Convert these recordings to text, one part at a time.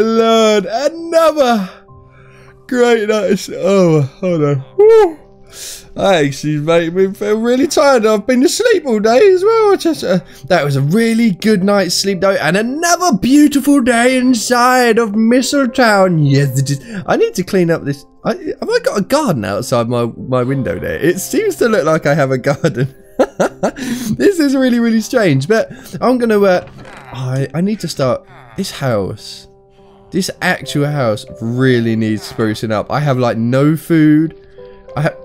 Lord! Another great night. Oh, hold on. Woo. That actually made me feel really tired. I've been asleep all day as well. Just uh, that was a really good night's sleep though, and another beautiful day inside of Mistletown. Yes. I need to clean up this. I, have I got a garden outside my my window there? It seems to look like I have a garden. this is really really strange, but I'm gonna. Uh, I I need to start this house. This actual house really needs sprucing up. I have like no food. I have.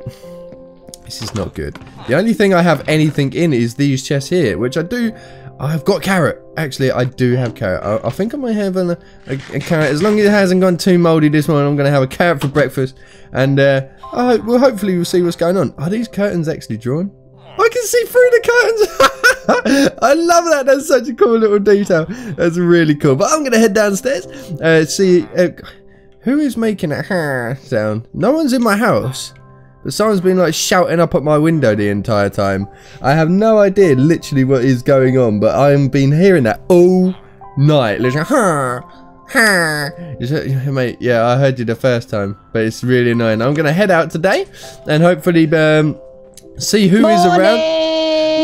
This is not good. The only thing I have anything in is these chests here, which I do. I've got carrot. Actually, I do have carrot. I, I think I might have a, a, a, carrot. As long as it hasn't gone too moldy this morning, I'm going to have a carrot for breakfast. And uh, I, well, hopefully we'll see what's going on. Are these curtains actually drawn? I can see through the curtains. I love that. That's such a cool little detail. That's really cool. But I'm going to head downstairs. Uh, see, uh, who is making a ha sound? No one's in my house. But someone's been like shouting up at my window the entire time. I have no idea literally what is going on, but I've been hearing that all night. Literally, ha, ha. Mate, yeah, I heard you the first time, but it's really annoying. I'm going to head out today and hopefully um, see who morning. is around.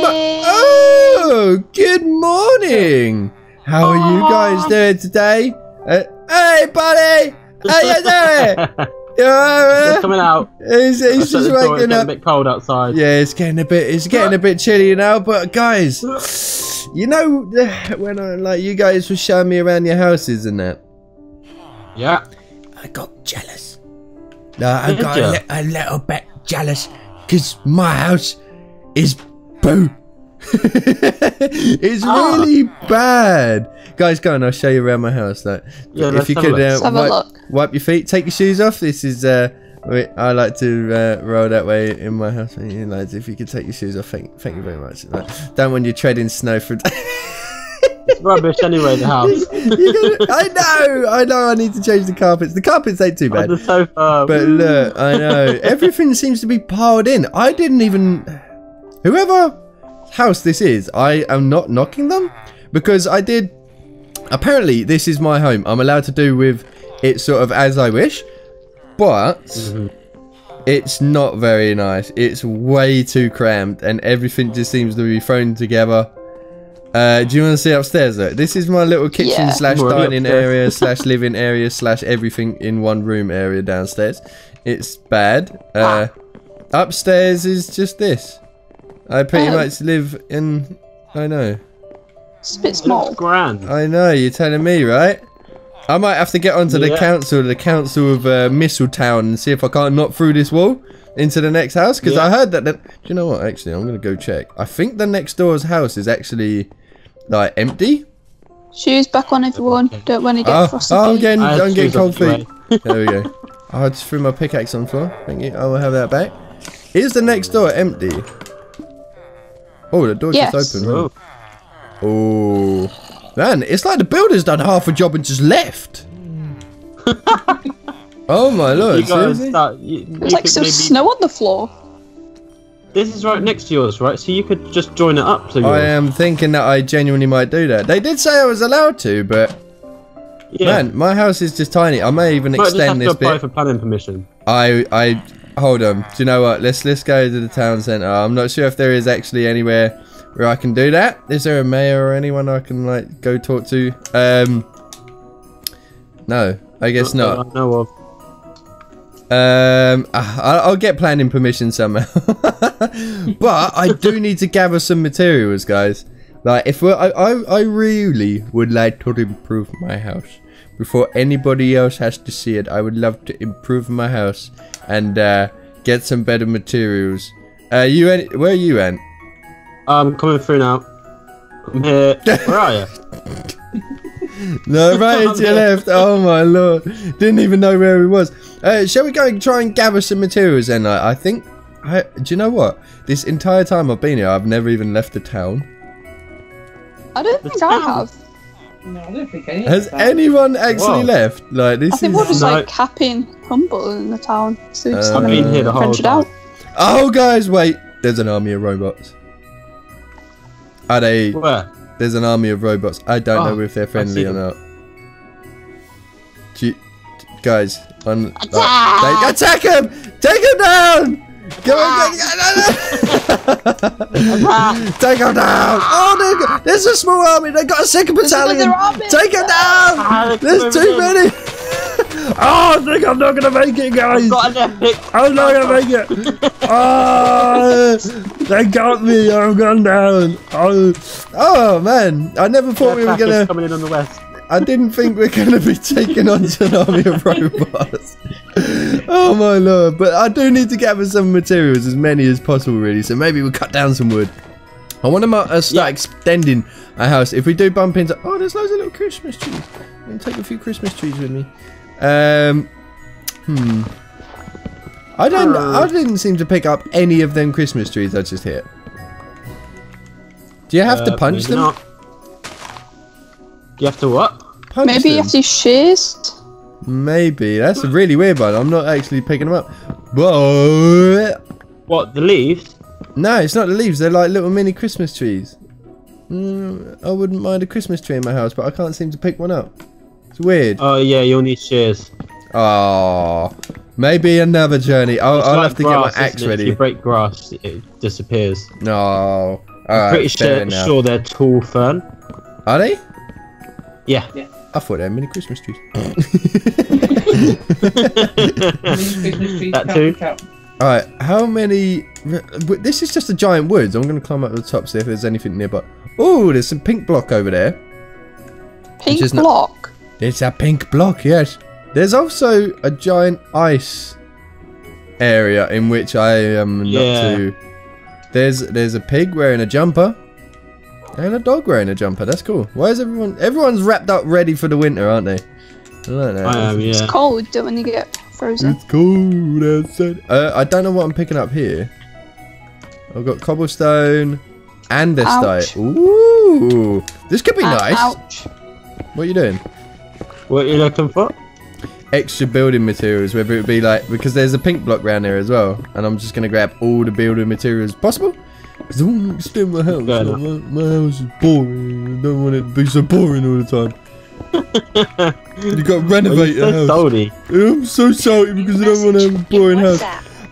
Oh, good morning. How are you guys doing today? Uh, hey, buddy. How you doing? Yeah, Just coming out. He's Shut just it's waking getting up. a bit cold outside. Yeah, it's getting a bit. It's getting a bit chilly now. But guys, you know when I like you guys were showing me around your houses and that, Yeah. I got jealous. No, I Did got a, li- a little bit jealous because my house is boo. it's Ah. really bad. Guys, go on. I'll show you around my house. Like, Yeah, if you could uh, Let's have a wipe, wipe your feet, take your shoes off. This is uh, I like to uh, roll that way in my house. You know, if you could take your shoes off, thank, thank you very much. Like, don't want you treading snow for. It's rubbish anyway, the house. You gotta- I know, I know. I need to change the carpets. The carpets ain't too bad. the sofa. But look, I know everything seems to be piled in. I didn't even. Whoever house this is, I am not knocking them because I did. Apparently, this is my home. I'm allowed to do with it sort of as I wish, but it's not very nice. It's way too cramped, and everything just seems to be thrown together. Uh, do you want to see upstairs though? This is my little kitchen Yeah. slash dining area slash living area slash everything in one room area downstairs. It's bad. Uh, upstairs is just this. I pretty Oh. much live in. I know. It's a bit small. looks grand. I know. You're telling me, right? I might have to get onto the council, the council of uh, Mistletown, and see if I can't knock through this wall into the next house. Because Yeah. I heard that. The, do you know what? Actually, I'm gonna go check. I think the next door's house is actually like empty. Shoes back on everyone. Don't want to get Oh, frosty. oh, I'm feet. getting, I I'm getting cold feet. there we go. I just threw my pickaxe on the floor. Thank you. I will have that back. Is the next door empty? Oh, the door's Yes. just open. huh? Oh, Oh, man, it's like the builder's done half a job and just left. oh my lord, you gotta seriously? start. You, you There's like could some maybe- snow on the floor. This is right next to yours, right? So you could just join it up to yours. I am thinking that I genuinely might do that. They did say I was allowed to, but yeah. man, my house is just tiny. I may even Might just have extend to this apply bit. for planning permission. I I hold on. Do you know what? Let's let's go to the town centre. I'm not sure if there is actually anywhere where I can do that. Is there a mayor or anyone I can like go talk to? Um, no, I guess Not not. I know of. Um, I- I'll get planning permission somehow. but I do need to gather some materials, guys. Like, if we're, I, I, I really would like to improve my house before anybody else has to see it. I would love to improve my house and uh, get some better materials. Uh, you, any, where are you, Ant? I'm coming through now. I'm here. Where are you? No, right to your left. Oh my lord! Didn't even know where he was. Uh, shall we go and try and gather some materials then? I, I think. I, do you know what? This entire time I've been here, I've never even left the town. I don't think I have. No, I don't think any Has of anyone actually Whoa. left? Like this I think is. we're just No. like capping humble in the town. So we just Uh, I've haven't been here the whole time. out. Oh, guys, wait! There's an army of robots. Are they? Where? There's an army of robots. I don't Oh, know if they're friendly or not. Do you, guys, on uh, they, attack him! Take him down! Get, take him down! Oh, they got, there's a small army. They got a second battalion. Take him down! Ah, There's too many. oh, I think I'm not gonna make it, guys. Got an epic. I'm not gonna make it. Oh, they got me. I'm gone down. Oh, oh man, I never thought we were gonna. coming in on the west. I didn't think we are going to be taken on an army of robots. oh my lord. But I do need to gather some materials, as many as possible really. So maybe we'll cut down some wood. I want to uh, start Yeah. extending our house. If we do bump into... Oh, there's loads of little Christmas trees. I'm going to take a few Christmas trees with me. Um, hmm. I don't. I didn't seem to pick up any of them Christmas trees I just hit. Do you have to Uh, punch them? not. You have to what? Punch Maybe you have to shears. Maybe. That's a really weird one. I'm not actually picking them up. Whoa. What, the leaves? No, it's not the leaves. They're like little mini Christmas trees. Mm, I wouldn't mind a Christmas tree in my house, but I can't seem to pick one up. It's weird. Oh, yeah, you'll need shears. Oh, maybe another journey. I'll, I'll like have to get my axe it? If ready. you break grass, it disappears. No. All right, Pretty sure, sure they're tall fern. Are they? Yeah. I thought they were mini Christmas trees. that too. All right, how many? This is just a giant woods. I'm going to climb up to the top see if there's anything nearby. Oh, there's some pink block over there. Pink Just not- block. It's a pink block, yes. There's also a giant ice area in which I am Yeah. not too. There's there's a pig wearing a jumper. And a dog wearing a jumper. That's cool. Why is everyone everyone's wrapped up ready for the winter, aren't they? I don't know. I am, It's cold don't when you get frozen. It's cold outside. Uh, I don't know what I'm picking up here. I've got cobblestone and a Ouch. Ooh, this could be Uh, nice. Ouch. What are you doing? What are you looking for? extra building materials, whether it be like because there's a pink block round there as well, and I'm just gonna grab all the building materials possible. Because I want to extend my house. Like, my, my house is boring. I don't want it to be so boring all the time. you got to renovate Well, your so house. salty. I'm so salty because I don't want to have a boring house.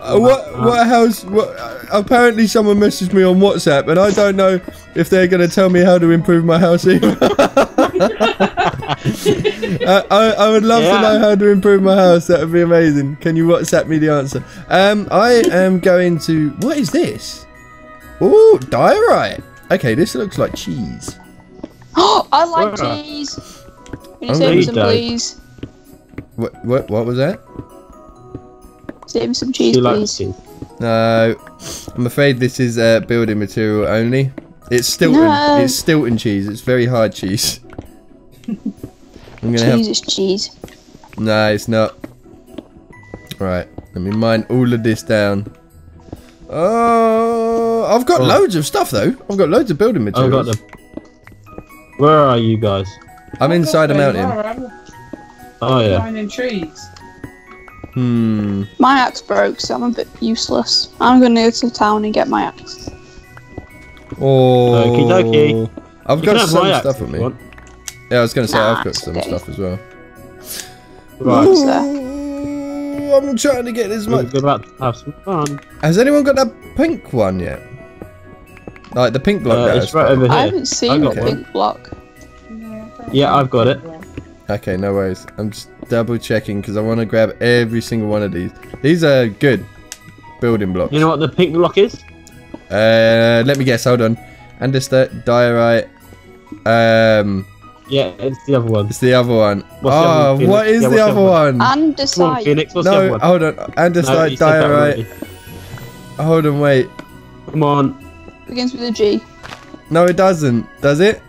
Uh, what what house? What? Uh, apparently, someone messaged me on WhatsApp, and I don't know if they're going to tell me how to improve my house either. Uh, I, I would love to know how to improve my house. That would be amazing. Can you WhatsApp me the answer? Um, I am going to. What is this? Oh, diorite. Okay, this looks like cheese. Oh, I like Where? cheese. Can Oh, you save me some, don't. please? What? What? What was that? Save me some cheese, She likes please. cheese. No, I'm afraid this is uh, building material only. It's Stilton. No. It's Stilton cheese. It's very hard cheese. I'm gonna have. Cheese is cheese. No, it's not. Right, let me mine all of this down. Oh, I've got Oh. loads of stuff though. I've got loads of building materials. I've materials. got them. Where are you guys? I'm inside a mountain. are, Oh I'm yeah. Mining trees. Hmm. My axe broke, so I'm a bit useless. I'm gonna go to the town and get my axe. Oh. Okie dokie. I've You got some my axe stuff with me. Yeah, I was gonna say Nah, I've got some okay. stuff as well. Right. What's that? Ooh, I'm trying to get as much. We're about to have some fun. Has anyone got that pink one yet? Like the pink block. Uh, it's right spotted? over I haven't seen got the one. pink block. Yeah, I've got it. Okay, no worries. I'm just double checking because I want to grab every single one of these. These are good building blocks. You know what the pink block is? Uh, let me guess. Hold on. Andesite, diorite. Um, Yeah, it's the other one. it's the other one. What's the other oh, one, what is Yeah, the what's other other one? And on. Phoenix. What's the other No, one? hold on. No, Andesite, you said that diorite. Hold on, wait. Come on. Begins with a G. No, it doesn't. Does it?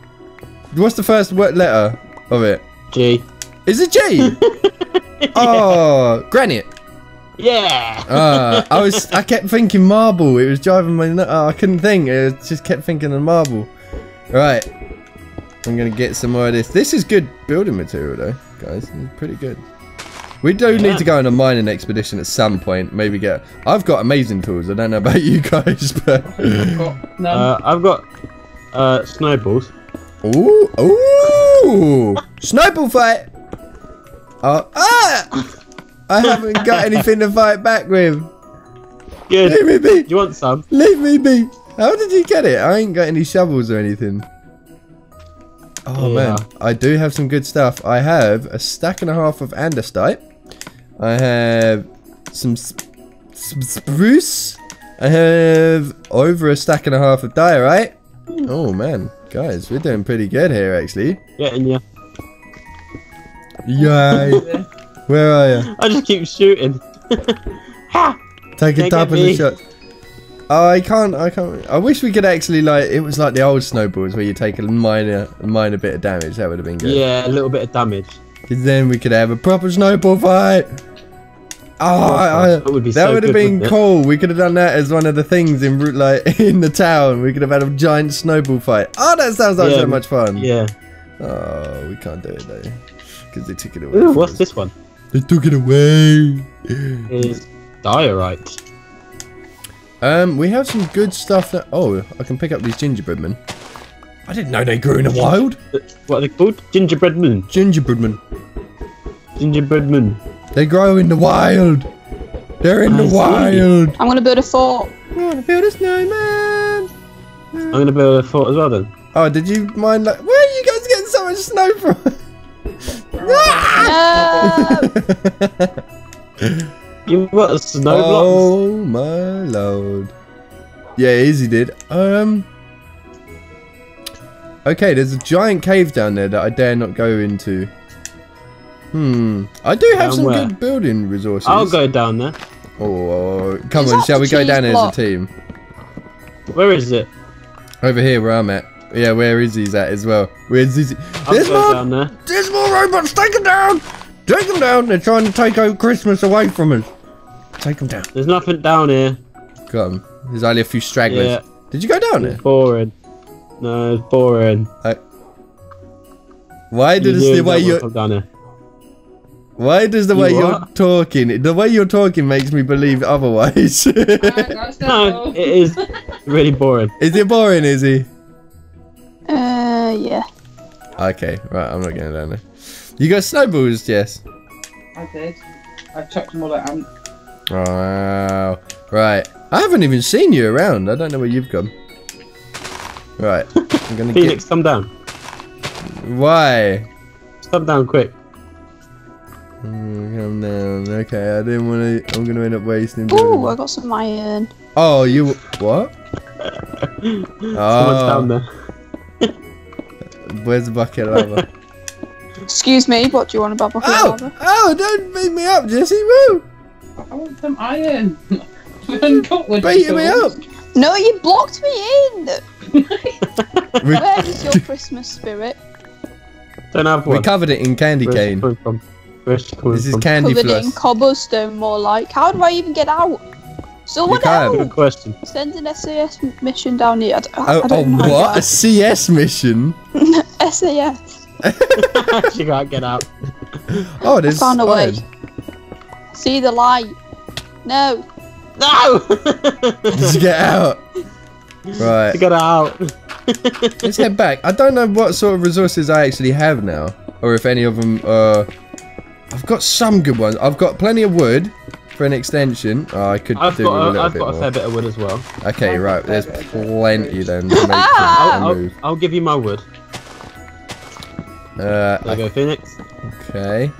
What's the first word letter of it? G. Is it G? Oh, granite. Yeah. Uh, I was. I kept thinking marble. It was driving me. nut- Oh, I couldn't think. It was- just kept thinking of marble. Right. I'm gonna get some more of this. This is good building material, though, guys. It's pretty good. We do Yeah. need to go on a mining expedition at some point. Maybe get. I've got amazing tools. I don't know about you guys, but. Got none. Uh, I've got uh, snowballs. Ooh, ooh! Snowball fight. Oh, ah! I haven't got anything to fight back with. Good. Leave me be. You want some? Leave me be. How did you get it? I ain't got any shovels or anything. Oh Yeah. man, I do have some good stuff. I have a stack and a half of andesite. I have some, sp- some spruce. I have over a stack and a half of diorite. Hmm. Oh man, guys, we're doing pretty good here actually. Getting you. Yay! Where are you? I just keep shooting. ha! Take a top of the shot. Oh, I can't. I can't. I wish we could actually like. It was like the old snowballs where you take a minor, minor bit of damage. That would have been good. Yeah, a little bit of damage. Because then we could have a proper snowball fight. Oh, oh I, I, That would be that so would have good, been cool. We could have done that as one of the things in route, like in the town. We could have had a giant snowball fight. Oh, that sounds like Yeah, so much fun. Yeah. Oh, we can't do it though, because they took it away. Ooh, what's us. this one? They took it away. Is diorite. Um, we have some good stuff that. Oh, I can pick up these gingerbread men. I didn't know they grew in the wild. What are they called? Gingerbread moon. Gingerbread men. Gingerbread moon. They grow in the wild. They're in I the see. wild. I'm gonna build a fort. I'm gonna build a snowman. I'm gonna build a fort as well then. Oh, did you mind? Like, where are you guys getting so much snow from? No! You've got a snow blocks. oh my lord. Yeah, easy did. Um. Okay, there's a giant cave down there that I dare not go into. Hmm. I do have Down some where? good building resources. I'll go down there. Oh, come Is on, shall we go cheese down there as a team? Where is it? Over here where I'm at. Yeah, where Izzy's at as well. Where's Izzy? I'll There's more, down there. there's more robots. Take them down. Take them down. They're trying to take out Christmas away from us. Take them down. There's nothing down here. Got him. There's only a few stragglers. Yeah. Did you go down there? It's boring. No, it's boring. Why You does do the way you wanna come down here. Why does the You way you're talking the way you're talking makes me believe otherwise? No, it is really boring. Is it boring, Izzy? Uh, yeah. Okay, right, I'm not going down there. You got snowballs, yes. I did. I chucked them all at Ant. Wow. Right. I haven't even seen you around. I don't know where you've gone. Right. I'm gonna Phoenix, come down. Why? Come down quick. Mm, Come down. Okay, I didn't want to. I'm gonna end up wasting. Ooh. I got some iron. Oh, you what? Someone's Oh. down there. Where's the bucket of lava? Excuse me, what do you want about bucket oh, lava? oh! Don't beat me up, Jesse. Woo! I want some iron. we haven't Beating me up. No, you blocked me in! Where is your Christmas spirit? Don't have one. we covered it in candy Where's cane. coming from? Where's she This is from? candy Covered it in cobblestone, more like. How do I even get out? Someone can't. Good else! question. Send an SAS mission down here. I don't, I Oh, oh don't know. what? A CS mission? SAS. she can't get out. Oh, I there's found a way. See the light. No. No! Just get out. Right. Get out. Let's head back. I don't know what sort of resources I actually have now, or if any of them. are... I've got some good ones. I've got plenty of wood for an extension. Oh, I could I've do with a got, little a, I've bit got a more. fair bit of wood as well. Okay, I've right. There's plenty then to make Ah! a I'll, move. I'll give you my wood. Uh, There you go, Phoenix. okay.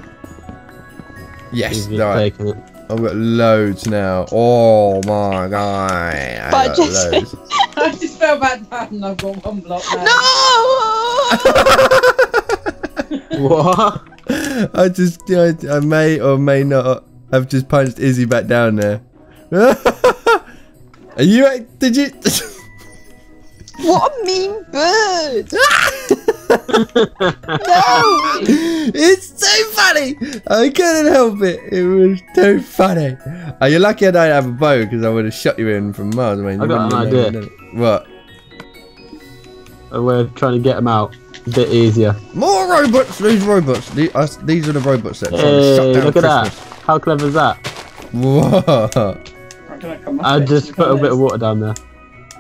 Yes, You've right. taken it. I've got loads now. Oh my god. I But got just- loads. I just fell back down and I've got one block now. No! What? I just, I, I may or may not have just punched Izzy back down there. Are you? Did you? what a mean bird! No! it's too funny. I couldn't help it. It was too funny. Oh, are you lucky I don't have a bow because I would have shot you in from miles away. I got an idea. What? We're trying to get them out a bit easier. More robots. These robots. These, us, these are the robots that are trying to shut down look at that. Christmas. How clever is that? What? I'm come up I just put a come bit of water down there.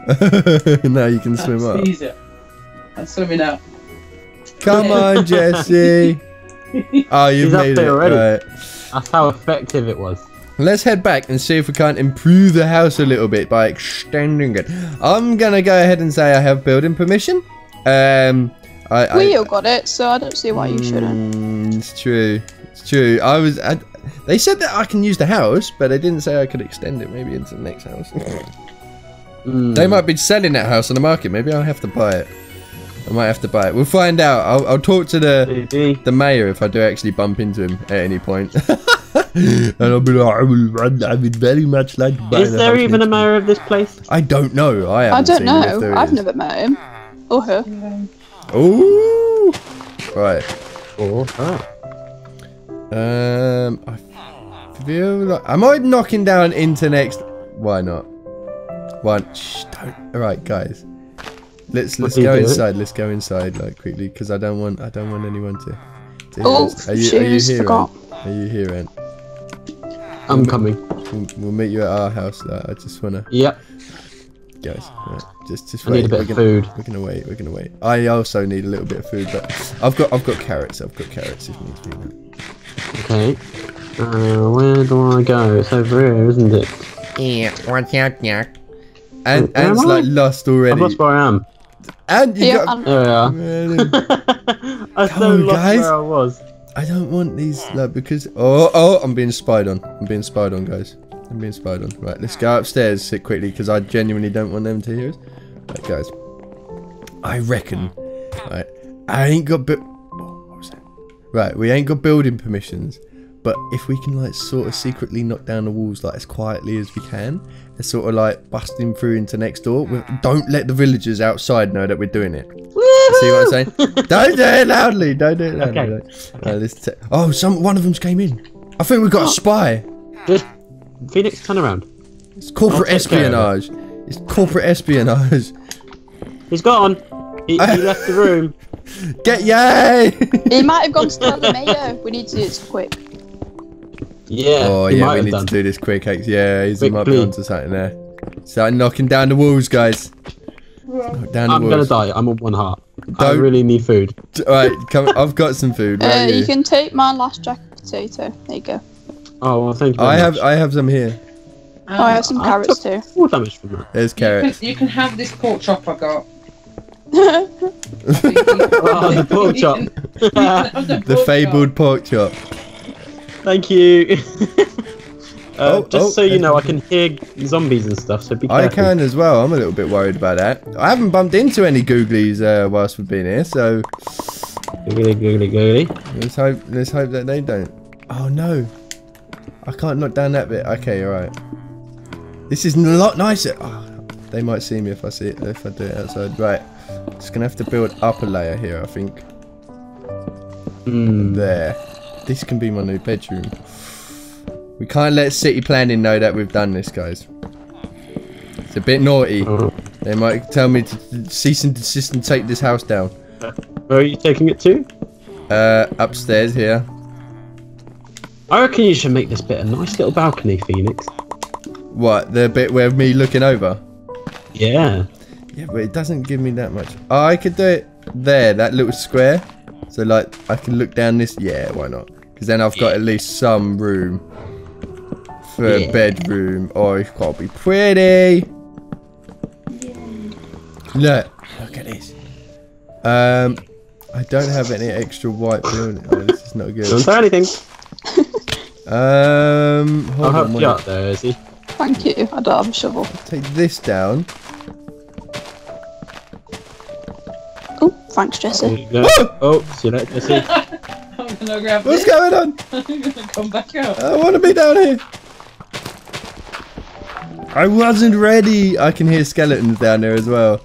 now you can swim That's up. easier. I'm swimming out. Come on, Jesse. Oh, you've He's up made it. already. Right. That's how effective it was. Let's head back and see if we can't improve the house a little bit by extending it. I'm gonna go ahead and say I have building permission. Um, I, I, we all got it, so I don't see why you shouldn't. Mm, it's true. It's true. I was. I, they said that I can use the house, but they didn't say I could extend it maybe into the next house. Mm. they might be selling that house on the market. Maybe I'll have to buy it. I might have to buy it. We'll find out. I'll, I'll talk to the Maybe. the mayor if I do actually bump into him at any point. and I'll be like, I would, I would very much like to buy Is the there house even a mayor of this place? I don't know. I I don't seen know. there I've is. never met him. Or her. Ooh. Right. Or her? Um, I feel like am I knocking down into next? Why not? One. Shh, don't. All right, guys. Let's let's go inside. Let's go inside like quickly because I don't want I don't want anyone to. to Oh, hear us. are you, are you shoes, here? forgot. Ant? Are you here, Ant? I'm coming. We'll, we'll meet you at our house. Like, I just wanna, Yep. guys. Right, just just I wait. need a bit we're of gonna, food. We're gonna wait. We're gonna wait. I also need a little bit of food, but I've got I've got carrots. I've got carrots if needs be. Okay. Uh, where do I go? It's over here, isn't it? Yeah, watch out, yeah. And Where am Ant's I? like lost already. I've already. lost where I am. And you Yeah, got. and There we I Come so on, guys. where I was. I don't want these like because oh oh I'm being spied on. I'm being spied on, guys. I'm being spied on. Right, let's go upstairs sit quickly because I genuinely don't want them to hear us. Right, guys. I reckon. Right, I ain't got bu- oh, what was that? Right, we ain't got building permissions, but if we can like sort of secretly knock down the walls like as quietly as we can, and sort of like busting through into next door, we- don't let the villagers outside know that we're doing it. See what I'm saying? don't do it loudly. Don't do it loudly. Okay. Right. Uh, let's oh, some one of them's came in. I think we've got a spy. Just Phoenix, turn around. It's corporate I'll take care of espionage. It's corporate espionage. He's gone. He, he left the room. Get yay! he might have gone to tell the mayor. We need to do this quick. Yeah. oh he yeah, might we need done. to do this quick. X. Yeah, he's, he might be Quickly. onto something there. Start knocking down the walls, guys. Knock down the I'm gonna die. I'm on one heart. I Don't- really need food. Right, come. I've got some food. Where Uh, are you you? can take my last jacket potato. There you go. Oh well, thank you. I very have. I have some here. Oh, I have some I carrots too. Full damage from that. There's You can, carrots. you can have this pork chop I got. Oh, the pork chop. the The fabled pork chop. Thank you. uh, Oh, just oh, so you know, I can hear zombies and stuff. So be careful. I can as well. I'm a little bit worried about that. I haven't bumped into any googlies uh, whilst we've been here, so Googly, googly, googly. let's hope. Let's hope that they don't. Oh no, I can't knock down that bit. Okay, all right. This is a lot nicer. Oh, they might see me if I see it if I do it outside. Right, just gonna have to build up a layer here. I think Hmm. there. This can be my new bedroom. We can't let city planning know that we've done this, guys. It's a bit naughty. Oh. They might tell me to cease and desist and take this house down. Where are you taking it to? Uh, upstairs here. I reckon you should make this bit a nice little balcony, Phoenix. What, the bit where me looking over? Yeah. Yeah, but it doesn't give me that much. Oh, I could do it there, that little square. So, like, I can look down this. Yeah, why not? Because then I've got at least some room for a Yeah. bedroom. Oh, it's got to be pretty. Look, look at this. Um, I don't have any extra white building. Oh, this is not Don't good. say anything. Um, I'll hold help you wait. out there, Izzy. Thank you. I don't have a shovel. Take this down. Thanks, Jesse. oh, see you later, Jesse. I'm gonna grab What's this. going on? I'm gonna come back out. I want to be down here. I wasn't ready. I can hear skeletons down there as well.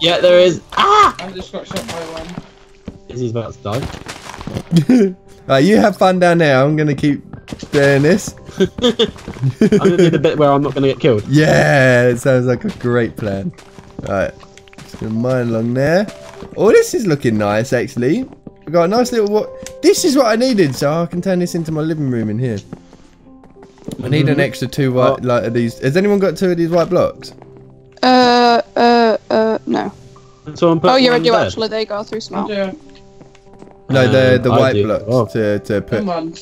Yeah, there is. Ah! I just got shot by one. Izzy's about to die. right, you have fun down there. I'm gonna keep doing this. I'm gonna do the bit where I'm not gonna get killed. Yeah, it sounds like a great plan. Right, just gonna mine along there. Oh, this is looking nice actually. We got a nice little what? This is what I needed, so I can turn this into my living room in here. I need an Mhm. extra two white Oh. like of these. Has anyone got two of these white blocks? Uh, uh, uh, no. And so I'm Oh, you one already do bed. actually. There you go. Through smell. Yeah. No, the Um, the I white blocks Oh. to to put. Come.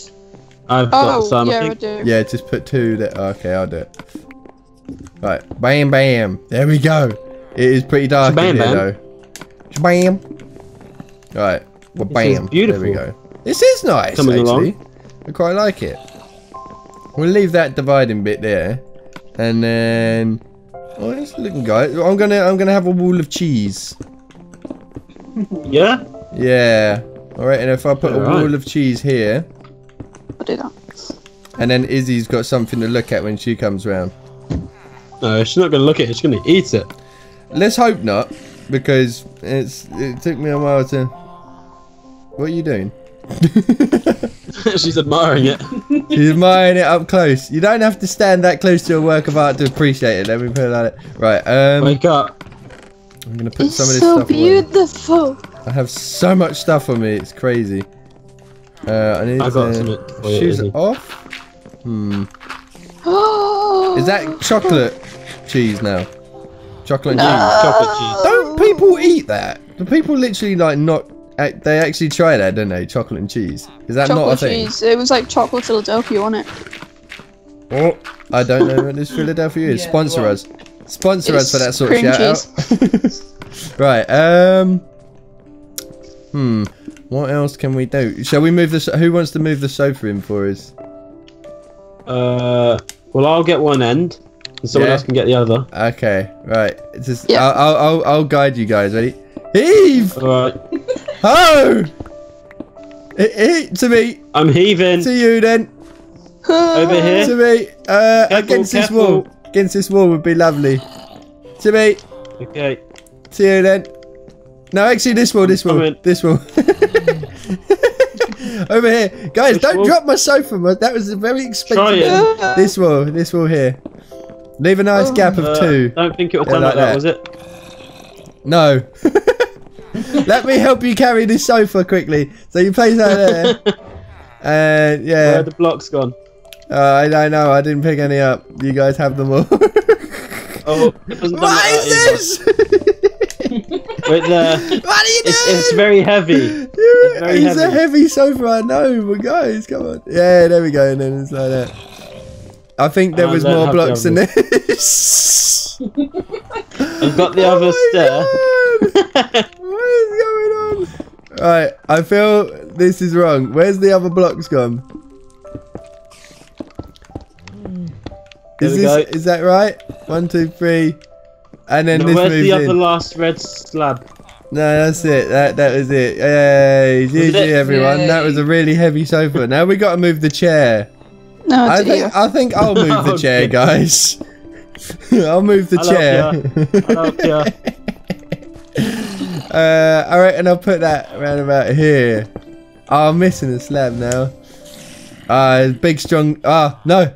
I've got Oh, some. yeah, I I do. Yeah, just put two there. Okay, I'll do it. Right, bam, bam. There we go. It is pretty dark in here bam. though. Bam. Right, well, This is bam. There we go. This is nice, Coming actually. along. I quite like it. We'll leave that dividing bit there, and then. Oh, it's looking good. I'm gonna, I'm gonna have a wall of cheese. Yeah. Yeah. All right, and if I put a Alright. wall of cheese here, I'll do that. and then Izzy's got something to look at when she comes round. No, she's not gonna look at it. She's gonna eat it. Let's hope not, because it's it took me a while to. What are you doing? she's admiring it. She's admiring it up close. You don't have to stand that close to a work of art to appreciate it. Let me put it like that. Right. Um, Wake up. I'm gonna put It's some of this so stuff away. beautiful. I have so much stuff on me. It's crazy. Uh, I need I got to some shoes Izzy. off. Hmm. Oh. Is that chocolate cheese now? Chocolate and cheese. Chocolate cheese. Don't people eat that? Do people literally like not? They actually try that, don't they? Chocolate and cheese. Is that not a Chocolate thing? cheese. It was like chocolate Philadelphia on it. Oh, I don't know what this Philadelphia is. Yeah, Sponsor well, us. Sponsor us for that it's sort of cream shout out. right. Um. Hmm. What else can we do? Shall we move this? Who wants to move the sofa in for us? Uh, well, I'll get one end, and someone Yeah. else can get the other. Okay. Right. Just. Yeah. I'll, I'll, I'll, I'll guide you guys. Ready? Heave! All right. Ho! He- he- to me. I'm heaving. To you then. Over here. To me. Uh, Careful, against this wall. Against this wall would be lovely. To me. Okay. To you then. No, actually, this wall, this wall, this wall. Over here, guys! Which don't wall? drop my sofa. That was a very expensive. Try it. This wall, this wall here. Leave a nice gap of Uh, two. Don't think it'll Yeah, turn like that, that. was it? No. Let me help you carry this sofa quickly. So you place that there. And Where yeah, are the blocks gone? uh, I know. I didn't pick any up. You guys have them all. Oh, it wasn't done what is this? either. Wait what are you It's, doing? it's very heavy. You- very it's a heavy. heavy sofa, I know, but guys, come on. Yeah, there we go, and then it's like that. I think there was more blocks than this. I've got the Oh other my stair. God. what is going on? Right, I feel this is wrong. Where's the other blocks gone? There Is we this go. is that right? One, two, three, and then No, this where's moves the other in. last red slab? No, that's it. That that was it. Yay! GG, it? everyone. That was a really heavy sofa. Now we got to move the chair. No, I dear. think I think I'll move the chair, guys. I'll move the I'll chair. uh, all right, and I'll put that around about here. Oh, I'm missing a slab now. Uh, big strong. Ah, no,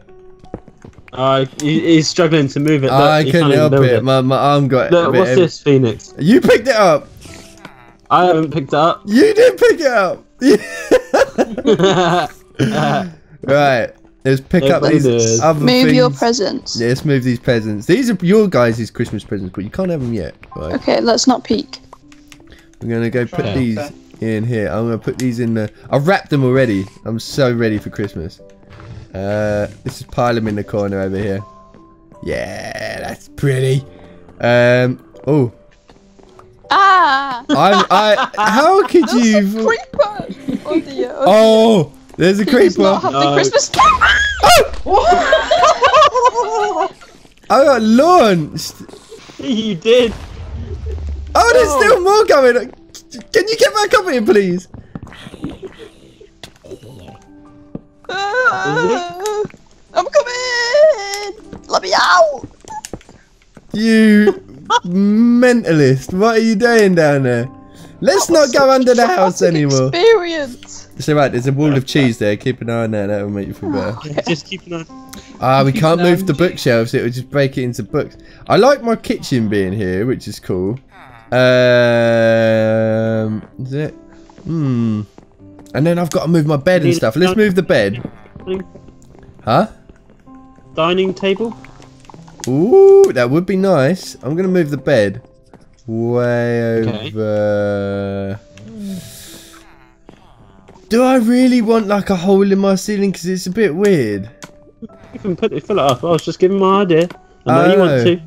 Uh, he, he's struggling to move it. Look, I couldn't help build it. My my arm got. a Look, bit what's this, Phoenix? You picked it up. I haven't picked it up. You did pick it up. right. Let's pick up these does. other Move things. your presents. Yeah, let's move these presents. These are your guys' Christmas presents, but you can't have them yet. Right. Okay, let's not peek. We're gonna go put Okay. these in here. I'm gonna put these in the. I've wrapped them already. I'm so ready for Christmas. Uh, this is pile them in the corner over here. Yeah, that's pretty. Um. Oh, Ah! I'm. I. How could you? creeper! Oh dear. Oh, Oh, there's a dear. He does creeper. not have the No. Christmas. I got launched. you did. Oh, there's Oh. still more coming. Can you get back up here, please? Ah, I'm coming! Let me out! You mentalist. What are you doing down there? Let's not go under the house anymore. Experience. It's alright, there's a wall of cheese there. Keep an eye on that, that'll make you feel better. Yeah, just keep an eye. Ah, we can't move the bookshelves, it would just break it into books. I like my kitchen being here, which is cool. Um, is it? Hmm. And then I've got to move my bed and stuff. Let's move the bed. Huh? Dining table. Ooh, that would be nice. I'm gonna move the bed way Okay. over. Do I really want like a hole in my ceiling? Because it's a bit weird. You can put it, fill it up. I was just giving my idea. I know you Oh. want to.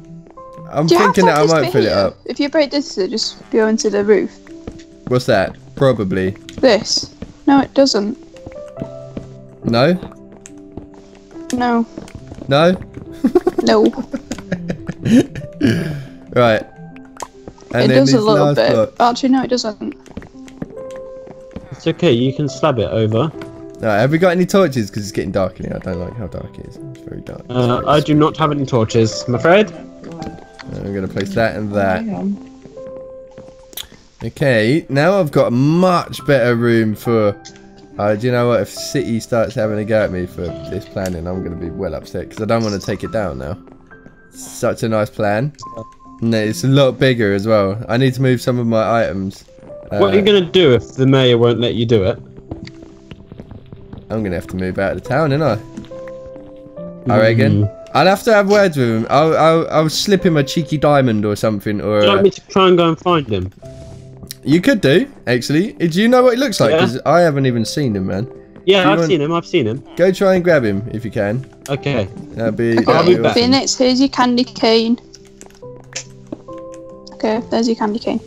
I'm Do thinking to that I might bit fill it up. If you break this, it just go into the roof. What's that? Probably. This. No, it doesn't. No? No. No? No. Right. And it does a little bit. blocks. Actually, no, it doesn't. It's okay. You can slab it over. Right, have we got any torches? Because it's getting dark in here. I don't like how dark it is. It's very dark. Uh, I do not have any torches. I'm afraid. I'm going to place that and that. Okay, now I've got a much better room for... Uh, do you know what? If City starts having a go at me for this planning, I'm going to be well upset because I don't want to take it down now. Such a nice plan. No, it's a lot bigger as well. I need to move some of my items. Uh, what are you gonna do if the mayor won't let you do it? I'm going to have to move out of town, ain't I? I reckon. Hmm. I'll have to have words with him. I'll, I'll, I'll slip him a cheeky diamond or something. Or Would you uh, like me to try and go and find him? you could do, actually. Do you know what he looks like? Yeah. Because I haven't even seen him, man. Yeah, I've want- seen him. I've seen him. Go try and grab him if you can. Okay. That'd be. I'll be be back. awesome. Phoenix, here's your candy cane. Okay, there's your candy cane.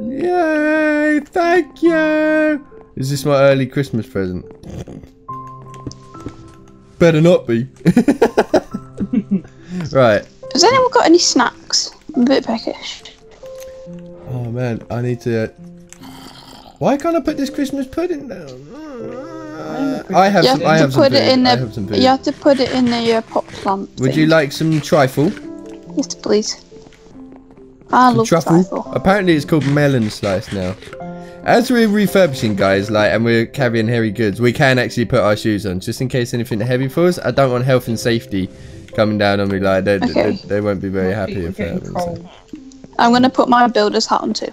Yay! Thank you. Is this my early Christmas present? Better not be. right. Has anyone got any snacks? I'm a bit peckish. Oh man, I need to. Why can't I put this Christmas pudding down? I have You some. have I to have put food. it in the. You have to put it in the uh, pot plant. Would thing. you like some trifle? Yes, please. I love truffle. trifle. Apparently, it's called melon slice now. As we're refurbishing, guys, like, and we're carrying heavy goods, we can actually put our shoes on, just in case anything heavy falls. I don't want health and safety coming down on me. Like, they, Okay. they, they won't be very My happy if that happens. cold. I'm gonna put my builder's hat on too.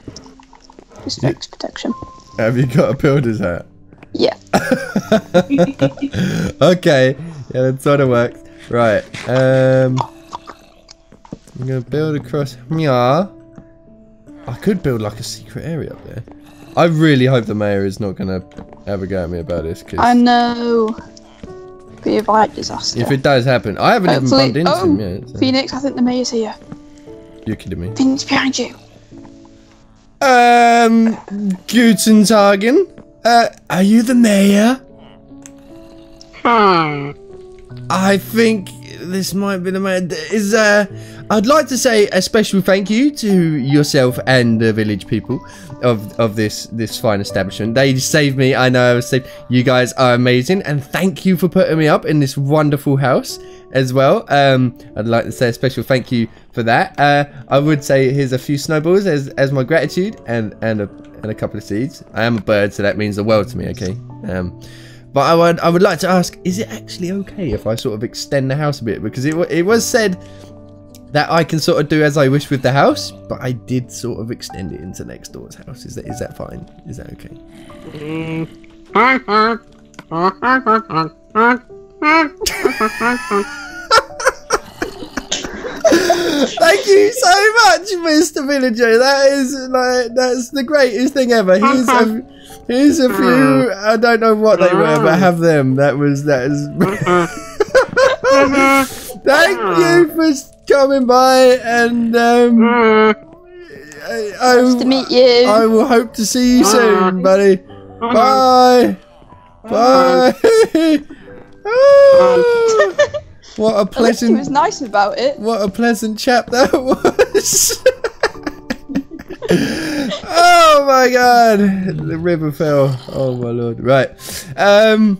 Just for extra protection. Have you got a builder's hat? Yeah. okay, yeah, that sort of works. Right, um, I'm gonna build across here. I could build like a secret area up there. I really hope the mayor is not gonna ever a go at me about this, because I know. Be a right disaster. if it does happen, I haven't even bumped into oh, him yet. so- Phoenix, I think the mayor's here. You're kidding me. Phoenix behind you. Um, Guten Tagen. Uh, are you the mayor? Hmm. I think this might be the man. Is uh, I'd like to say a special thank you to yourself and the village people of of this this fine establishment. They saved me. I know I was saved. You guys are amazing, and thank you for putting me up in this wonderful house as well. Um, I'd like to say a special thank you for that. Uh, I would say here's a few snowballs as as my gratitude and and a and a couple of seeds. I am a bird, so that means the world to me. Okay. Um, but I would I would like to ask: Is it actually okay if I sort of extend the house a bit? Because it it was said that I can sort of do as I wish with the house, but I did sort of extend it into next door's house. Is that is that fine? Is that okay? Mm. Thank you so much, Mr. Villager. That is like that's the greatest thing ever. Here's a here's a few. I don't know what they were, but have them. That was that is. Thank you for coming by, and um, I, Nice to meet you. I will hope to see you soon, buddy. Bye. Bye. Ah, what a At least he pleasant was nice about it. what a pleasant chap that was. oh my god. The river fell. Oh my lord. Right. Um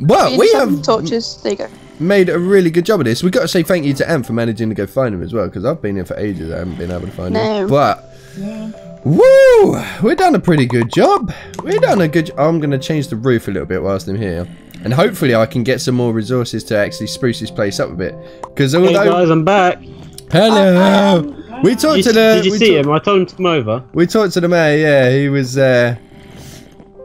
well, we have torches. There you go. made a really good job of this. We've got to say thank you to Ant for managing to go find him as well, because I've been here for ages. I haven't been able to find No. him. But woo, we've done a pretty good job. We've done a good. I'm going to change the roof a little bit whilst I'm here, and hopefully I can get some more resources to actually spruce this place up a bit. Because Hey although guys, I'm back. hello, we talked You- to the. did you see him? I told him to come over. We talked to the mayor. Yeah, he was. uh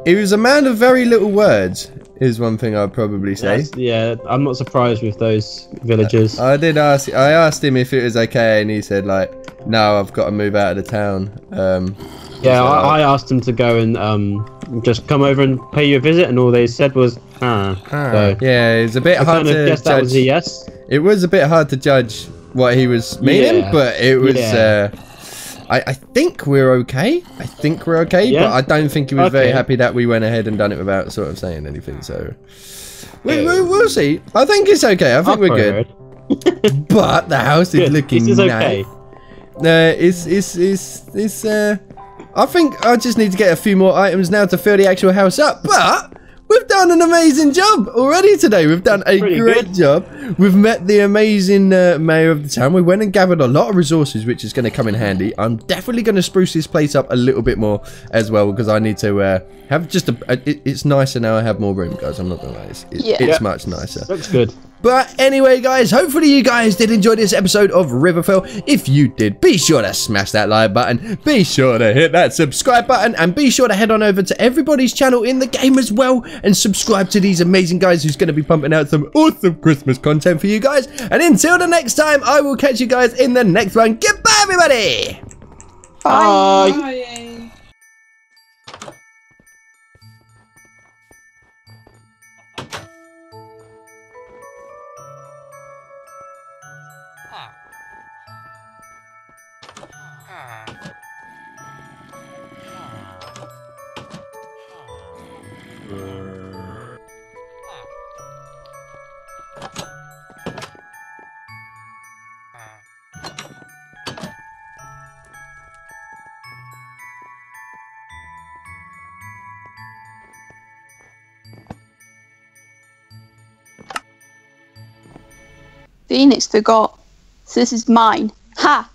He was a man of very little words. Is one thing I'd probably say. Yes, yeah, I'm not surprised with those villagers. I did ask. I asked him if it was okay, and he said like, "No, I've got to move out of the town." Um, yeah, so- I, I asked him to go and um, just come over and pay you a visit, and all they said was, ah. Ah, so, yeah, it's a bit I hard to guess that was a judge. yes. It was a bit hard to judge what he was meaning, Yeah. but it was. Yeah. Uh, I, I think we're okay. I think we're okay, Yeah. but I don't think he was very happy that we went ahead and done it without sort of saying anything. So we, Yeah. we, we'll see. I think it's okay. I think we're good. But the house is Good. looking This is nice. okay. Uh, it's it's it's it's uh. I think I just need to get a few more items now to fill the actual house up. But we've done an amazing job already today. We've done a Pretty great good. job. We've met the amazing uh, mayor of the town. We went and gathered a lot of resources, which is going to come in handy. I'm definitely going to spruce this place up a little bit more as well because I need to uh, have just a. a- it, it's nicer now. I have more room, guys. I'm not going to lie. It's, it- Yeah. it's Yeah. much nicer. Looks good. But anyway, guys, hopefully you guys did enjoy this episode of Riverfell. If you did, be sure to smash that like button, be sure to hit that subscribe button, and be sure to head on over to everybody's channel in the game as well and subscribe to these amazing guys who's going to be pumping out some awesome Christmas content for you guys. And until the next time, I will catch you guys in the next one. Goodbye, everybody! Bye. Bye. Phoenix forgot. So this is mine. Ha!